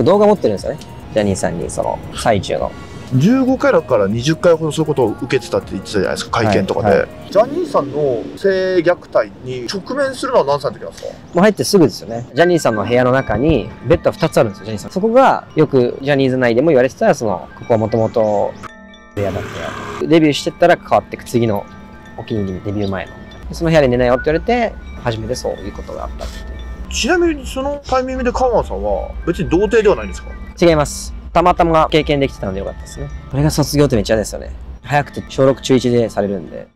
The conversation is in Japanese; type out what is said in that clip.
僕動画持ってるんですよね。ジャニーさんにその最中の。15回だから20回ほどそういうことを受けてたって言ってたじゃないですか会見とかで、はいはジャニーさんの性虐待に直面するのは何歳の時なんですか？もう入ってすぐですよね。ジャニーさんの部屋の中にベッドが2つあるんですよ、ジャニーさん。そこがよくジャニーズ内でも言われてた、その、ここはもともと部屋だったよ。デビューしてったら変わっていく次のお気に入りデビュー前の。その部屋で寝なよって言われて、初めてそういうことがあったっていう。ちなみにそのタイミングでカワンさんは別に童貞ではないんですか？違います。たまたま経験できてたんでよかったですね。これが卒業ってめっちゃですよね。早くて小6中1でされるんで。